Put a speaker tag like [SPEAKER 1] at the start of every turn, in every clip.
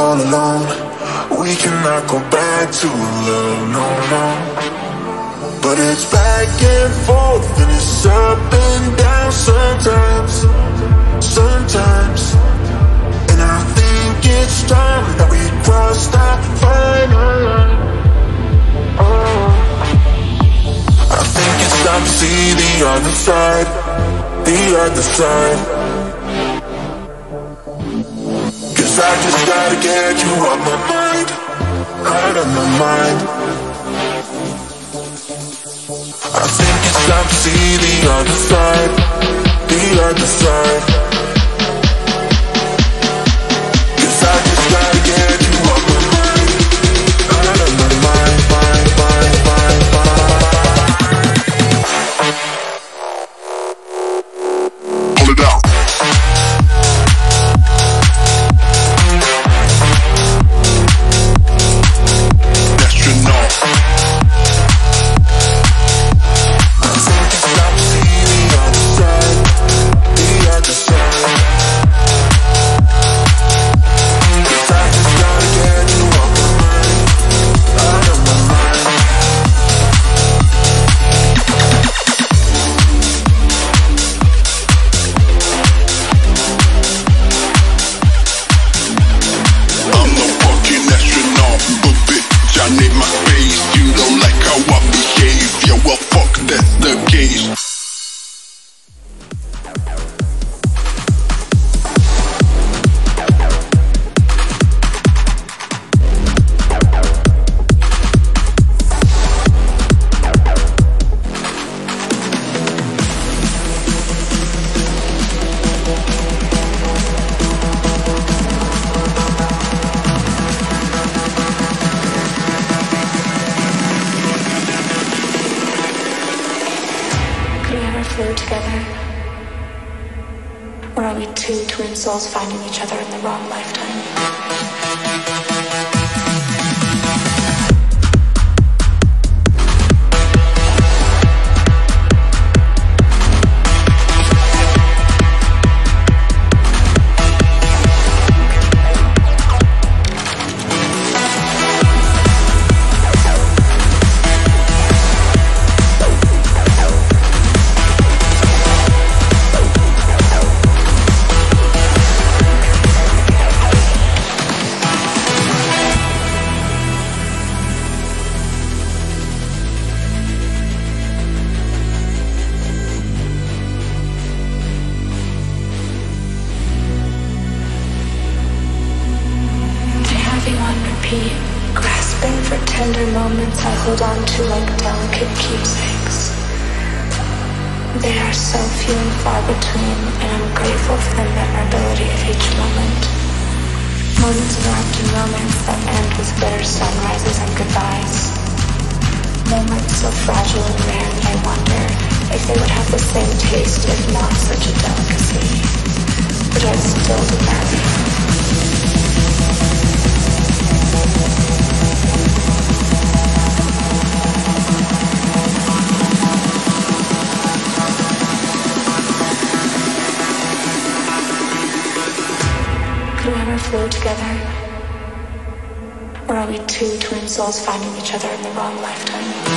[SPEAKER 1] all alone. We cannot go back to love, no, no. But it's back and forth and it's up and down sometimes Sometimes. And I think it's time that we crossed that final line. Oh. I think it's time to see the other side The other side. I just gotta get you on my mind. Out of my mind. I think it's time to see the other side. The other side.
[SPEAKER 2] finding each other tender moments I hold on to like delicate keepsakes. They are so few and far between, and I'm grateful for the memorability of each moment. Moments wrapped in moments that end with bitter sunrises and goodbyes. Moments so fragile and rare that I wonder if they would have the same taste if not such a delicacy. But I still remember. two twin souls finding each other in the wrong lifetime.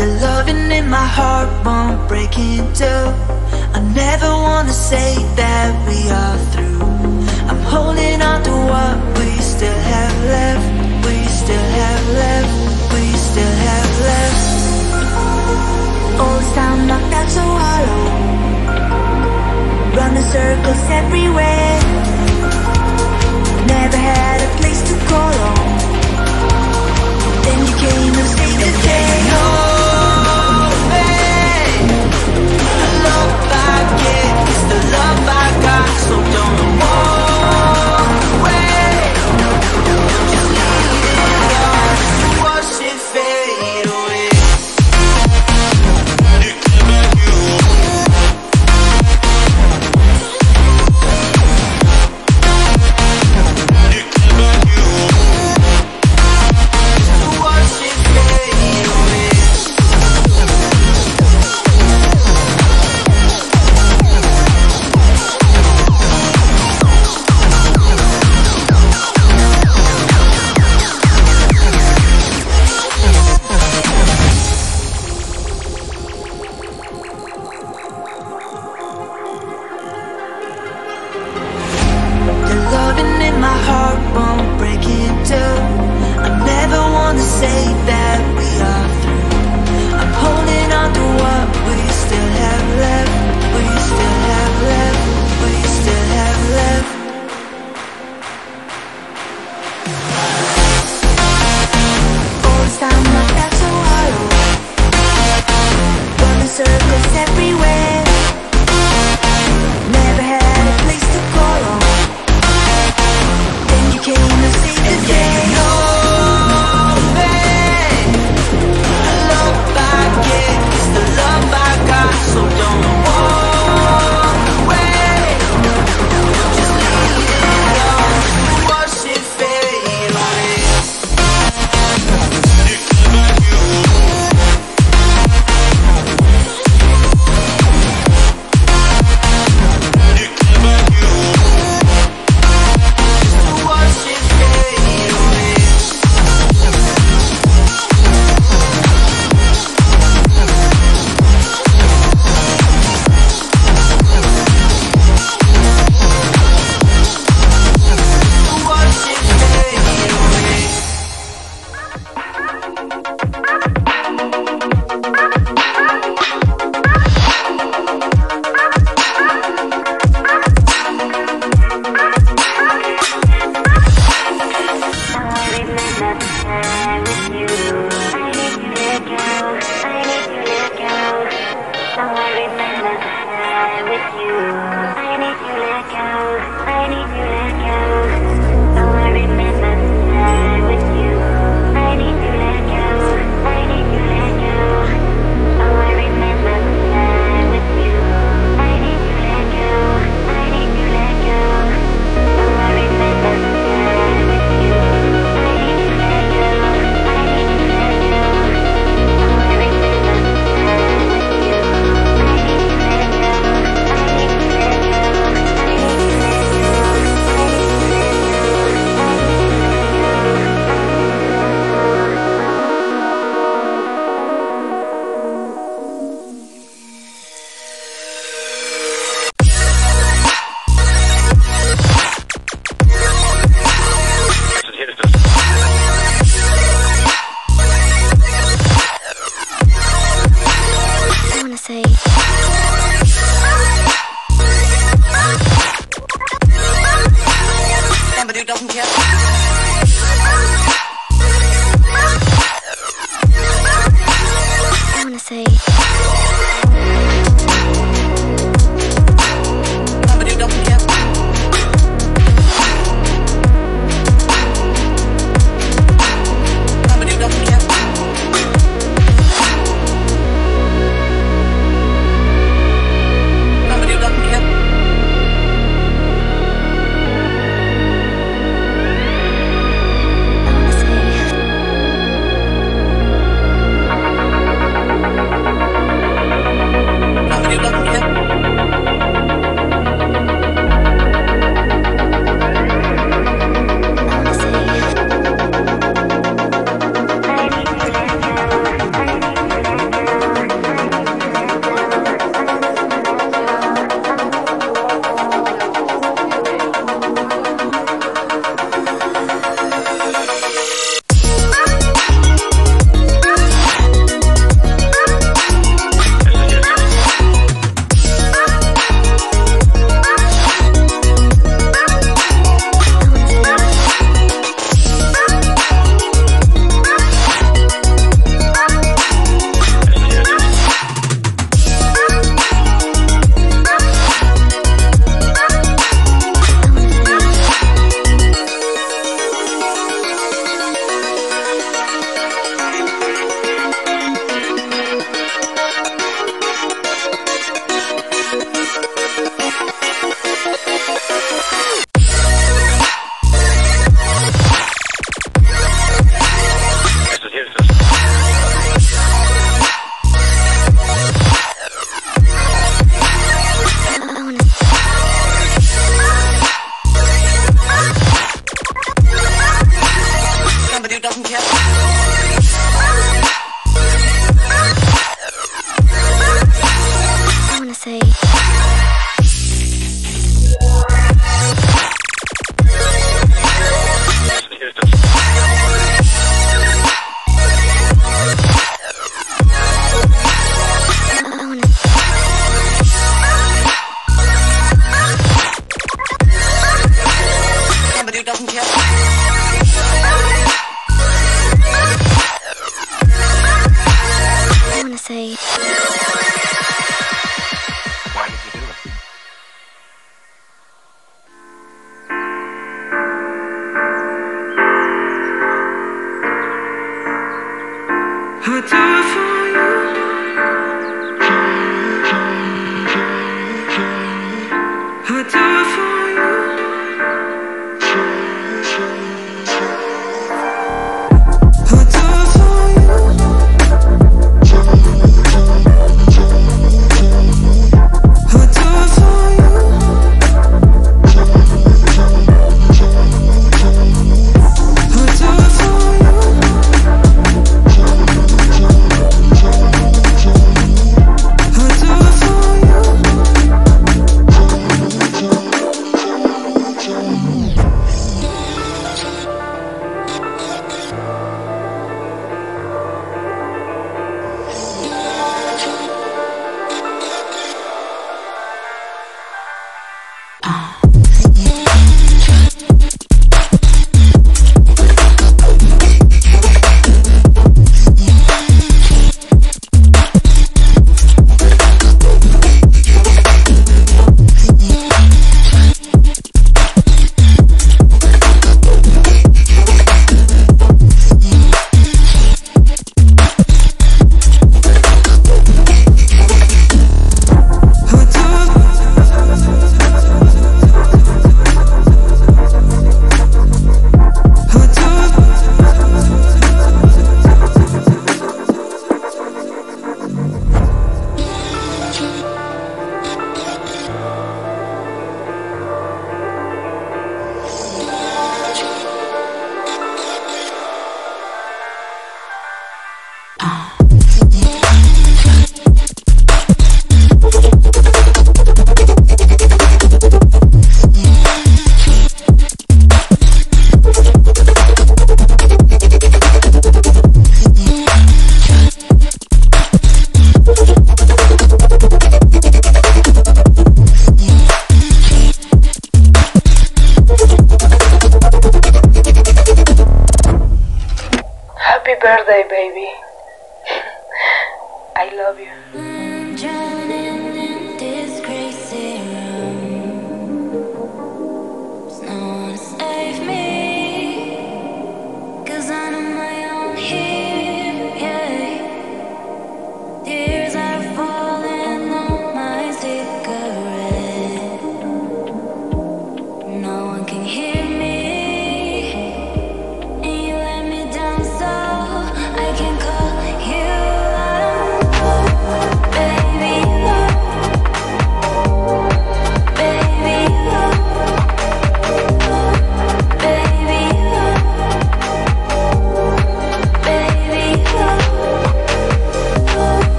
[SPEAKER 3] The loving in my heart won't break in two. I never wanna say that we are through. I'm holding on to what we still have left. We still have left. We still have left. All this time I round in circles everywhere. Never had a